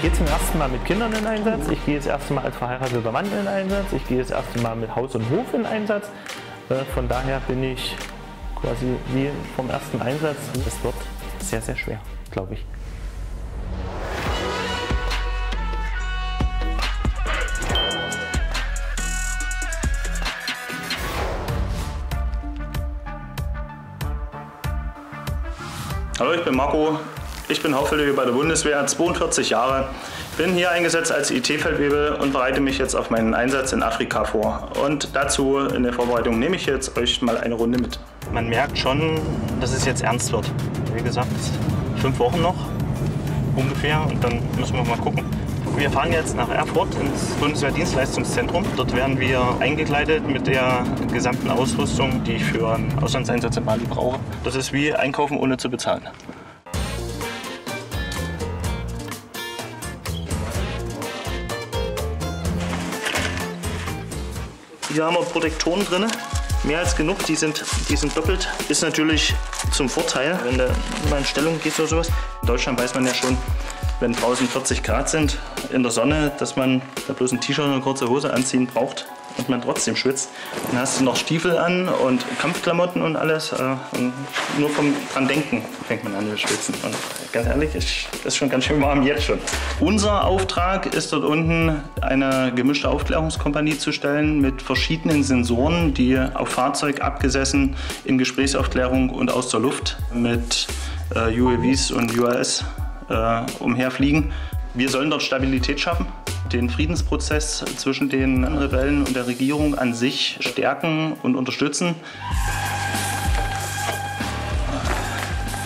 Ich gehe zum ersten Mal mit Kindern in Einsatz. Ich gehe das erste Mal als verheirateter Mann in Einsatz. Ich gehe das erste Mal mit Haus und Hof in Einsatz. Äh, von daher bin ich quasi wie vom ersten Einsatz. Es wird sehr, sehr schwer, glaube ich. Hallo, ich bin Marco. Ich bin Hauptfeldwebel bei der Bundeswehr, 42 Jahre. Bin hier eingesetzt als IT-Feldwebel und bereite mich jetzt auf meinen Einsatz in Afrika vor. Und dazu in der Vorbereitung nehme ich jetzt euch mal eine Runde mit. Man merkt schon, dass es jetzt ernst wird. Wie gesagt, fünf Wochen noch ungefähr und dann müssen wir mal gucken. Wir fahren jetzt nach Erfurt ins Bundeswehrdienstleistungszentrum. Dort werden wir eingekleidet mit der gesamten Ausrüstung, die ich für einen Auslandseinsatz in Mali brauche. Das ist wie einkaufen ohne zu bezahlen. Hier haben wir Protektoren drin. Mehr als genug, die sind, die sind doppelt. Ist natürlich zum Vorteil, wenn du mal in Stellung gehst oder sowas. In Deutschland weiß man ja schon, wenn draußen 40 Grad sind in der Sonne, dass man da bloß ein T-Shirt und eine kurze Hose anziehen braucht und man trotzdem schwitzt. Dann hast du noch Stiefel an und Kampfklamotten und alles. Äh, und nur vom dran denken fängt man an zu schwitzen. Und ganz ehrlich, ist, ist schon ganz schön warm jetzt schon. Unser Auftrag ist dort unten eine gemischte Aufklärungskompanie zu stellen mit verschiedenen Sensoren, die auf Fahrzeug abgesessen in Gesprächsaufklärung und aus der Luft mit äh, UAVs und UAS äh, umherfliegen. Wir sollen dort Stabilität schaffen, den Friedensprozess zwischen den Rebellen und der Regierung an sich stärken und unterstützen.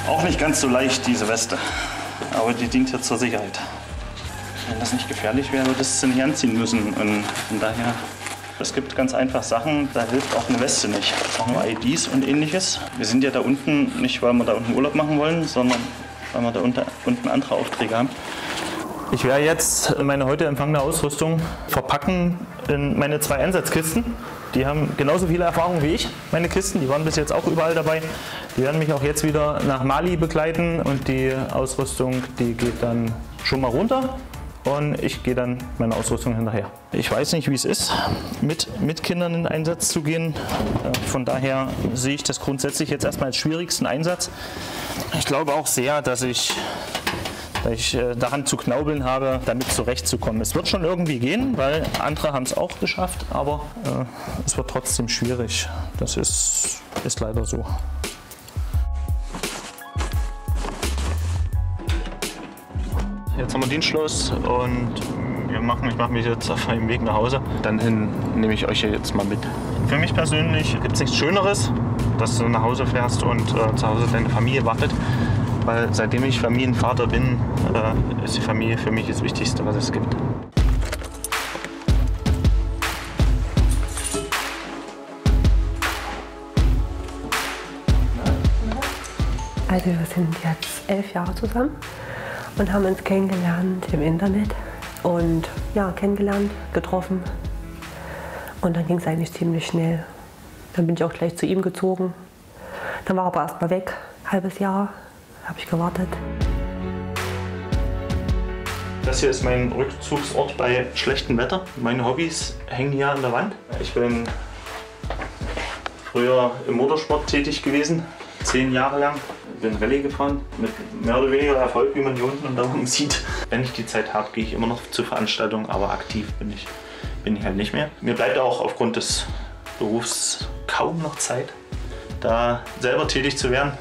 Auch nicht ganz so leicht, diese Weste, aber die dient jetzt zur Sicherheit. Wenn das nicht gefährlich wäre, würde es sie nicht anziehen müssen. Und von daher, es gibt ganz einfach Sachen, da hilft auch eine Weste nicht. Auch nur IDs und ähnliches. Wir sind ja da unten nicht, weil wir da unten Urlaub machen wollen, sondern weil wir da unten andere Aufträge haben. Ich werde jetzt meine heute empfangene Ausrüstung verpacken in meine zwei Einsatzkisten. Die haben genauso viele Erfahrungen wie ich, meine Kisten. Die waren bis jetzt auch überall dabei. Die werden mich auch jetzt wieder nach Mali begleiten und die Ausrüstung, die geht dann schon mal runter und ich gehe dann meiner Ausrüstung hinterher. Ich weiß nicht, wie es ist, mit, mit Kindern in Einsatz zu gehen. Äh, von daher sehe ich das grundsätzlich jetzt erstmal als schwierigsten Einsatz. Ich glaube auch sehr, dass ich, dass ich äh, daran zu knaubeln habe, damit zurechtzukommen. Es wird schon irgendwie gehen, weil andere haben es auch geschafft, aber äh, es wird trotzdem schwierig. Das ist, ist leider so. Jetzt haben wir Dienstschluss und wir machen, ich mache mich jetzt auf meinem Weg nach Hause. Dann hin nehme ich euch hier jetzt mal mit. Für mich persönlich gibt es nichts Schöneres, dass du nach Hause fährst und äh, zu Hause deine Familie wartet. Weil seitdem ich Familienvater bin, äh, ist die Familie für mich das Wichtigste, was es gibt. Also wir sind jetzt elf Jahre zusammen und haben uns kennengelernt im Internet und ja, kennengelernt, getroffen. Und dann ging es eigentlich ziemlich schnell. Dann bin ich auch gleich zu ihm gezogen. Dann war er aber erst mal weg, halbes Jahr, habe ich gewartet. Das hier ist mein Rückzugsort bei schlechtem Wetter. Meine Hobbys hängen hier an der Wand. Ich bin früher im Motorsport tätig gewesen, zehn Jahre lang. Bin Rallye gefahren, mit mehr oder weniger Erfolg, wie man hier unten da oben sieht. Wenn ich die Zeit habe, gehe ich immer noch zu Veranstaltungen, aber aktiv bin ich, bin ich halt nicht mehr. Mir bleibt auch aufgrund des Berufs kaum noch Zeit, da selber tätig zu werden.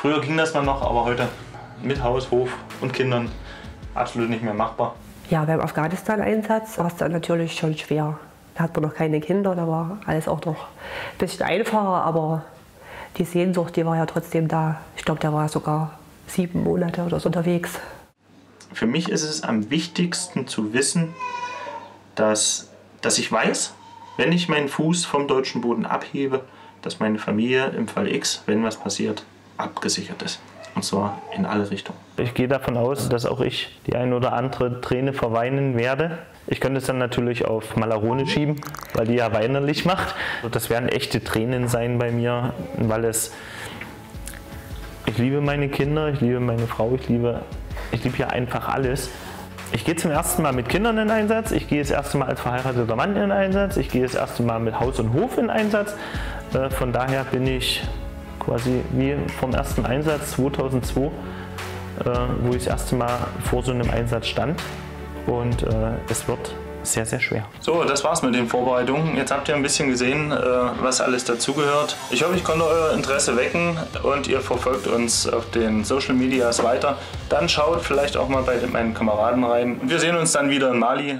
Früher ging das mal noch, aber heute mit Haus, Hof und Kindern absolut nicht mehr machbar. Ja, beim Afghanistan-Einsatz war es dann natürlich schon schwer. Da hat man noch keine Kinder, da war alles auch noch ein bisschen einfacher, aber die Sehnsucht, die war ja trotzdem da. Ich glaube, der war sogar sieben Monate oder so unterwegs. Für mich ist es am wichtigsten zu wissen, dass, dass ich weiß, wenn ich meinen Fuß vom deutschen Boden abhebe, dass meine Familie im Fall X, wenn was passiert, abgesichert ist. Und zwar in alle Richtungen. Ich gehe davon aus, dass auch ich die ein oder andere Träne verweinen werde. Ich könnte es dann natürlich auf Malarone schieben, weil die ja weinerlich macht. Das werden echte Tränen sein bei mir, weil es. Ich liebe meine Kinder, ich liebe meine Frau, ich liebe, ich liebe ja einfach alles. Ich gehe zum ersten Mal mit Kindern in Einsatz. Ich gehe das erste Mal als verheirateter Mann in Einsatz. Ich gehe das erste Mal mit Haus und Hof in Einsatz. Äh, von daher bin ich quasi wie vom ersten Einsatz 2002, äh, wo ich das erste Mal vor so einem Einsatz stand. Und äh, es wird sehr, sehr schwer. So, das war's mit den Vorbereitungen. Jetzt habt ihr ein bisschen gesehen, äh, was alles dazugehört. Ich hoffe, ich konnte euer Interesse wecken und ihr verfolgt uns auf den Social Medias weiter. Dann schaut vielleicht auch mal bei meinen Kameraden rein. Und wir sehen uns dann wieder in Mali.